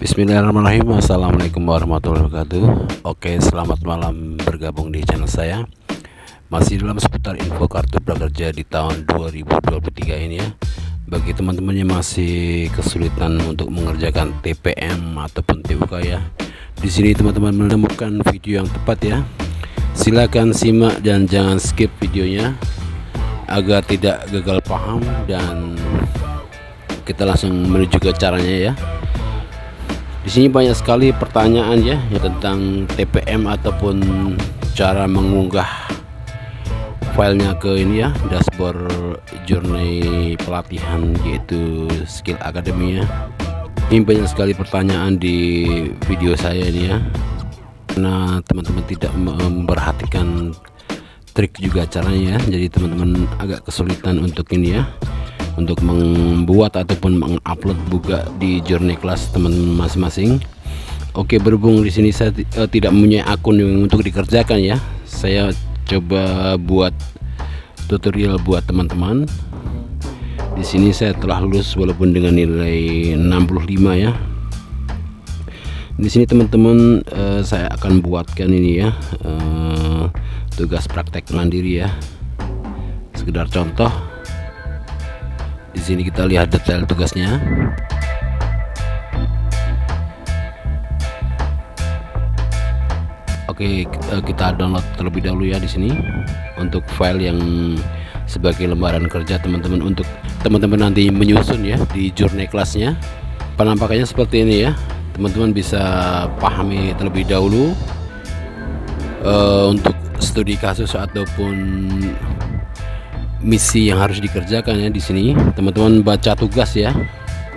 Bismillahirrahmanirrahim. Assalamualaikum warahmatullahi wabarakatuh. Oke selamat malam bergabung di channel saya. Masih dalam seputar info kartu prakerja di tahun 2023 ini ya. Bagi teman-teman yang masih kesulitan untuk mengerjakan TPM ataupun TUK ya di sini teman-teman menemukan video yang tepat ya. Silahkan simak dan jangan skip videonya Agar tidak gagal paham dan kita langsung menuju ke caranya ya di sini banyak sekali pertanyaan ya, ya tentang TPM ataupun cara mengunggah filenya ke ini ya dashboard journey pelatihan yaitu skill academy ya. Ini banyak sekali pertanyaan di video saya ini ya. Karena teman-teman tidak memperhatikan trik juga caranya ya jadi teman-teman agak kesulitan untuk ini ya untuk membuat ataupun mengupload buka di journey class teman-teman masing-masing. Oke berhubung di sini saya uh, tidak punya akun yang untuk dikerjakan ya saya coba buat tutorial buat teman-teman. Di sini saya telah lulus walaupun dengan nilai 65 ya. Di sini teman-teman uh, saya akan buatkan ini ya uh, tugas praktek mandiri ya. Sekedar contoh di sini kita lihat detail tugasnya. Oke, eh, kita download terlebih dahulu ya di sini untuk file yang sebagai lembaran kerja teman-teman untuk teman-teman nanti menyusun ya di journey kelasnya. Penampakannya seperti ini ya. Teman-teman bisa pahami terlebih dahulu uh, untuk studi kasus ataupun misi yang harus dikerjakan ya di sini. Teman-teman baca tugas ya.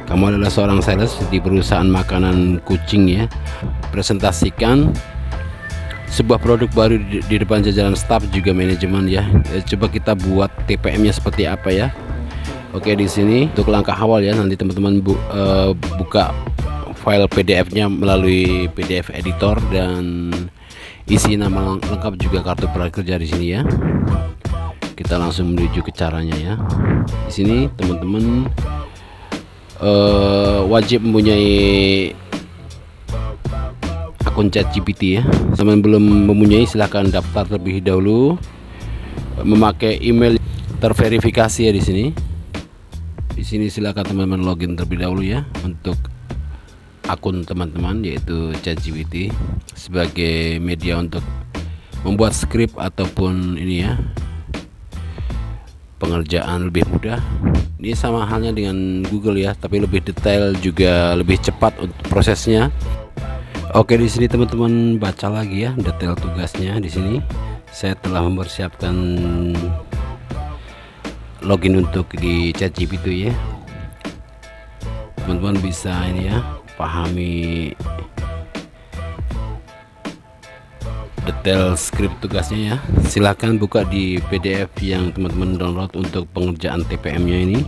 Kamu adalah seorang sales di perusahaan makanan kucing ya. Presentasikan sebuah produk baru di, di depan jajaran staff juga manajemen ya. ya coba kita buat TPM nya seperti apa ya. Oke di sini untuk langkah awal ya. Nanti teman-teman bu, uh, buka file PDF nya melalui PDF editor dan isi nama lengkap juga kartu prakerja di sini ya kita langsung menuju ke caranya ya. Di sini teman-teman uh, wajib mempunyai akun chat GPT ya. Teman belum mempunyai silahkan daftar terlebih dahulu. Memakai email terverifikasi ya di sini. Di sini silakan teman-teman login terlebih dahulu ya untuk akun teman-teman yaitu ChatGPT sebagai media untuk membuat skrip ataupun ini ya pengerjaan lebih mudah. Ini sama halnya dengan Google ya tapi lebih detail juga lebih cepat untuk prosesnya. Oke di sini teman-teman baca lagi ya detail tugasnya di sini. Saya telah mempersiapkan login untuk di chat GPT ya. Teman-teman bisa ini ya pahami detail script tugasnya ya. Silahkan buka di PDF yang teman-teman download untuk pengerjaan TPM nya ini.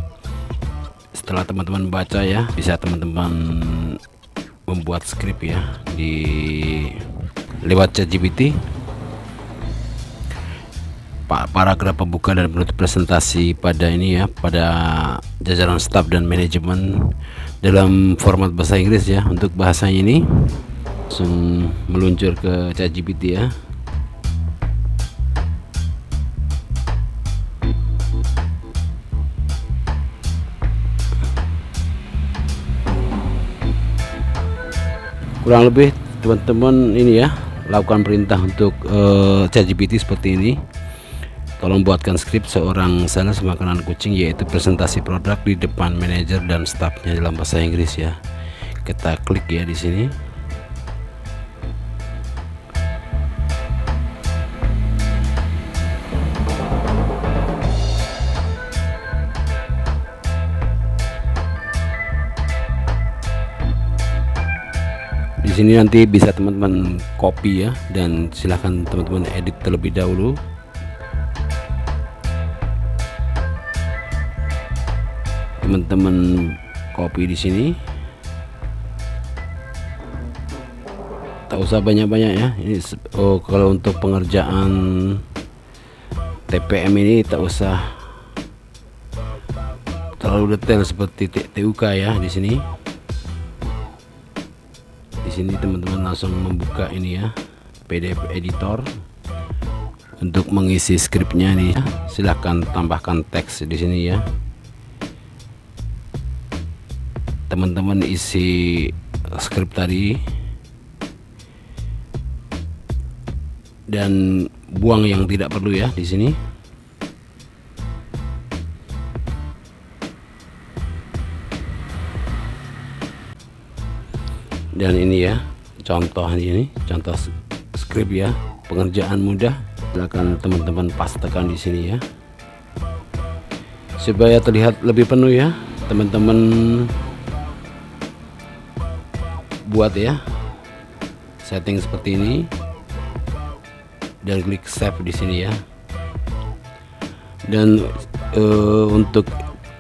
Setelah teman-teman baca ya bisa teman-teman membuat script ya di lewat ChatGPT. Pak paragraf pembuka dan penutup presentasi pada ini ya pada jajaran staff dan manajemen dalam format bahasa Inggris ya untuk bahasanya ini langsung meluncur ke ChatGPT ya. Kurang lebih teman-teman ini ya lakukan perintah untuk uh, ChatGPT seperti ini. Tolong buatkan skrip seorang sales makanan kucing yaitu presentasi produk di depan manajer dan staffnya dalam bahasa Inggris ya. Kita klik ya di sini sini nanti bisa teman-teman copy ya dan silahkan teman-teman edit terlebih dahulu. Teman-teman copy di sini. Tak usah banyak-banyak ya. Ini oh kalau untuk pengerjaan TPM ini tak usah terlalu detail seperti TUK ya di sini sini teman-teman langsung membuka ini ya PDF editor. Untuk mengisi skripnya nih ya. silahkan tambahkan teks di sini ya. Teman-teman isi skrip tadi. Dan buang yang tidak perlu ya di sini dan ini ya contoh ini contoh skrip ya pengerjaan mudah. Silakan teman-teman pastekan di sini ya. Supaya terlihat lebih penuh ya teman-teman buat ya setting seperti ini. Dan klik save di sini ya. Dan uh, untuk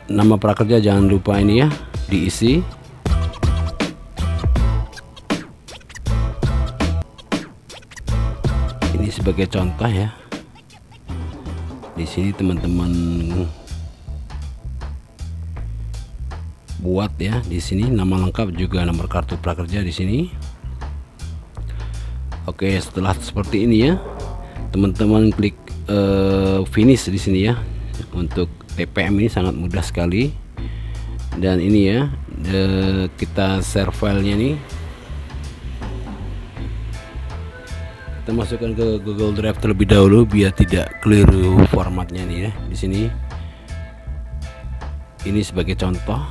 nama prakerja jangan lupa ini ya diisi sebagai contoh ya. Di sini teman-teman buat ya di sini nama lengkap juga nomor kartu prakerja di sini. Oke setelah seperti ini ya teman-teman klik uh, finish di sini ya. Untuk TPM ini sangat mudah sekali. Dan ini ya uh, kita share filenya nih kita masukkan ke Google Drive terlebih dahulu biar tidak keliru formatnya nih ya di sini. Ini sebagai contoh.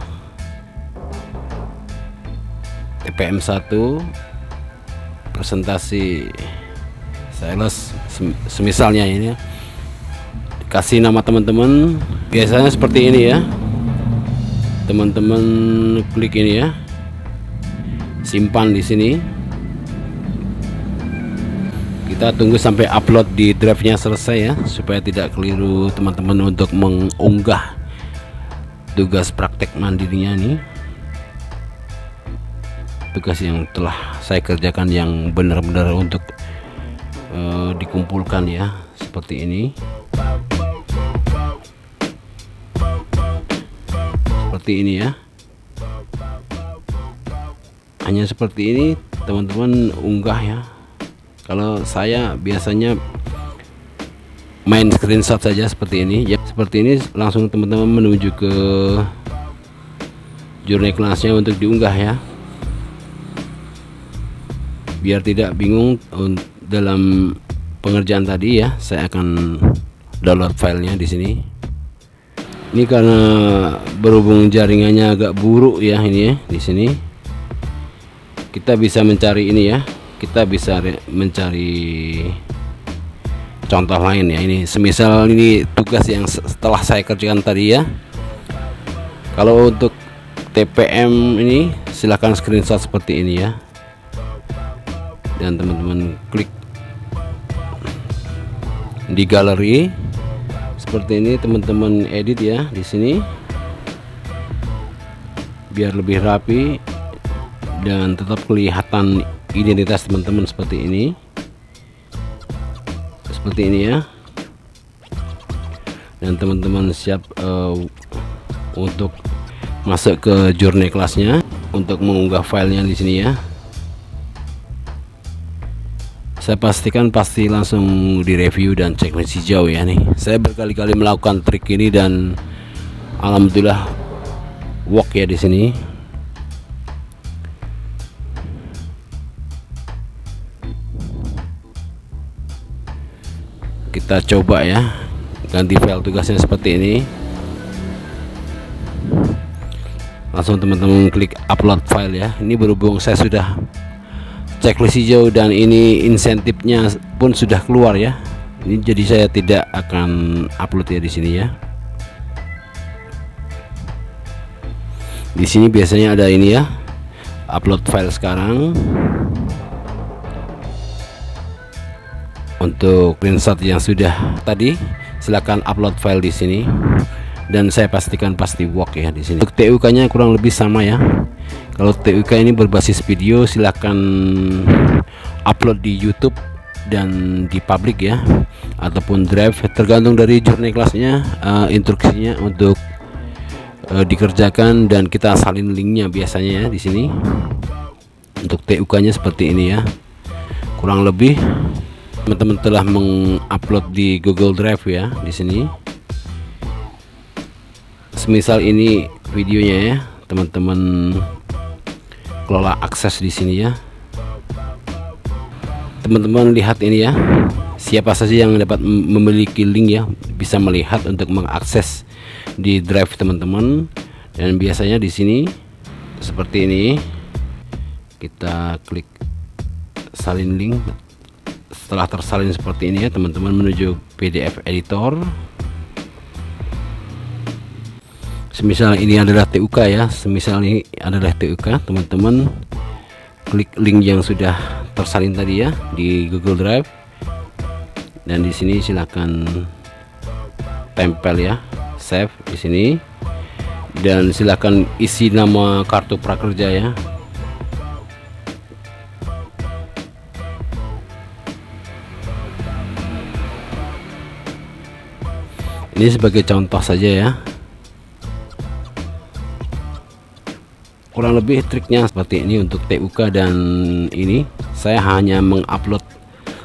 TPM 1 presentasi sales semisalnya ini. Ya kasih nama teman-teman. Biasanya seperti ini ya. Teman-teman klik ini ya. Simpan di sini kita tunggu sampai upload di drive-nya selesai ya supaya tidak keliru teman-teman untuk mengunggah tugas praktek mandirinya nih tugas yang telah saya kerjakan yang benar-benar untuk uh, dikumpulkan ya seperti ini. Seperti ini ya. Hanya seperti ini teman-teman unggah ya kalau saya biasanya main screenshot saja seperti ini. Ya seperti ini langsung teman-teman menuju ke journey kelasnya untuk diunggah ya. Biar tidak bingung dalam pengerjaan tadi ya saya akan download filenya di sini. Ini karena berhubung jaringannya agak buruk ya ini ya di sini. Kita bisa mencari ini ya kita bisa mencari contoh lain ya. Ini semisal ini tugas yang setelah saya kerjakan tadi ya. Kalau untuk TPM ini silahkan screenshot seperti ini ya. Dan teman-teman klik di galeri. Seperti ini teman-teman edit ya di sini. Biar lebih rapi dan tetap kelihatan identitas teman-teman seperti ini. Seperti ini ya. Dan teman-teman siap uh, untuk masuk ke journey kelasnya untuk mengunggah filenya di sini ya. Saya pastikan pasti langsung direview dan checklist hijau ya nih. Saya berkali-kali melakukan trik ini dan alhamdulillah work ya di sini kita coba ya. Ganti file tugasnya seperti ini. Langsung teman-teman klik upload file ya. Ini berhubung saya sudah checklist hijau dan ini insentifnya pun sudah keluar ya. Ini jadi saya tidak akan upload ya di sini ya. Di sini biasanya ada ini ya. Upload file sekarang untuk screenshot yang sudah tadi silahkan upload file di sini. Dan saya pastikan pasti work ya di sini. Untuk TUK nya kurang lebih sama ya. Kalau TUK ini berbasis video silahkan upload di YouTube dan di public ya. Ataupun drive tergantung dari journey kelasnya uh, instruksinya untuk uh, dikerjakan dan kita salin linknya biasanya ya di sini. Untuk TUK nya seperti ini ya. Kurang lebih teman-teman telah mengupload di Google Drive ya di sini. Semisal ini videonya ya teman-teman kelola akses di sini ya. Teman-teman lihat ini ya siapa saja yang dapat memiliki link ya bisa melihat untuk mengakses di drive teman-teman. Dan biasanya di sini seperti ini kita klik salin link setelah tersalin seperti ini ya teman-teman menuju PDF editor. Semisal ini adalah TUK ya. Semisal ini adalah TUK teman-teman. Klik link yang sudah tersalin tadi ya di Google Drive. Dan di sini silahkan tempel ya. Save di sini. Dan silahkan isi nama kartu prakerja ya ini sebagai contoh saja ya. Kurang lebih triknya seperti ini untuk TUK dan ini. Saya hanya mengupload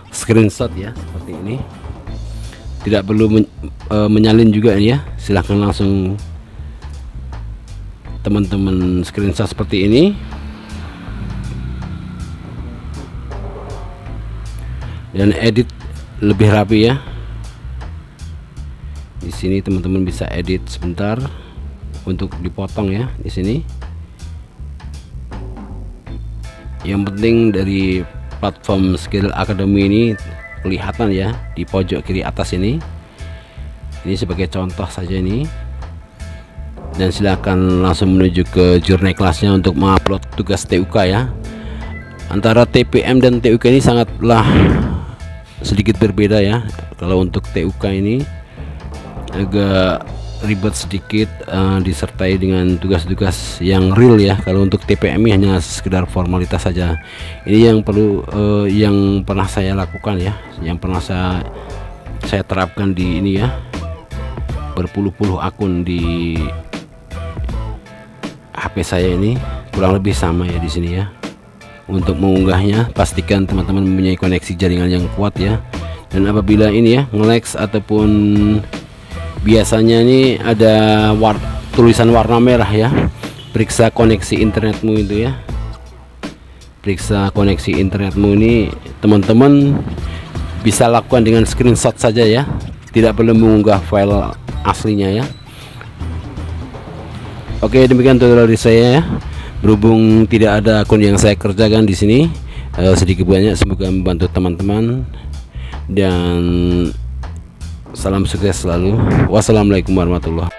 screenshot ya seperti ini. Tidak perlu men, e, menyalin juga ya. Silahkan langsung teman-teman screenshot seperti ini. Dan edit lebih rapi ya di sini teman-teman bisa edit sebentar untuk dipotong ya di sini. Yang penting dari platform skill academy ini kelihatan ya di pojok kiri atas ini. Ini sebagai contoh saja ini. Dan silakan langsung menuju ke journey kelasnya untuk mengupload tugas TUK ya. Antara TPM dan TUK ini sangatlah sedikit berbeda ya kalau untuk TUK ini agak ribet sedikit uh, disertai dengan tugas-tugas yang real ya. Kalau untuk TPM hanya sekedar formalitas saja. Ini yang perlu uh, yang pernah saya lakukan ya. Yang pernah saya saya terapkan di ini ya. Berpuluh-puluh akun di HP saya ini kurang lebih sama ya di sini ya. Untuk mengunggahnya pastikan teman-teman mempunyai koneksi jaringan yang kuat ya. Dan apabila ini ya nge ataupun biasanya ini ada war tulisan warna merah ya. Periksa koneksi internetmu itu ya. Periksa koneksi internetmu ini teman-teman bisa lakukan dengan screenshot saja ya. Tidak perlu mengunggah file aslinya ya. Oke demikian tutorial dari saya ya. Berhubung tidak ada akun yang saya kerjakan di sini eh, sedikit banyak semoga membantu teman-teman. Dan Salam sukses selalu. Wassalamualaikum warahmatullahi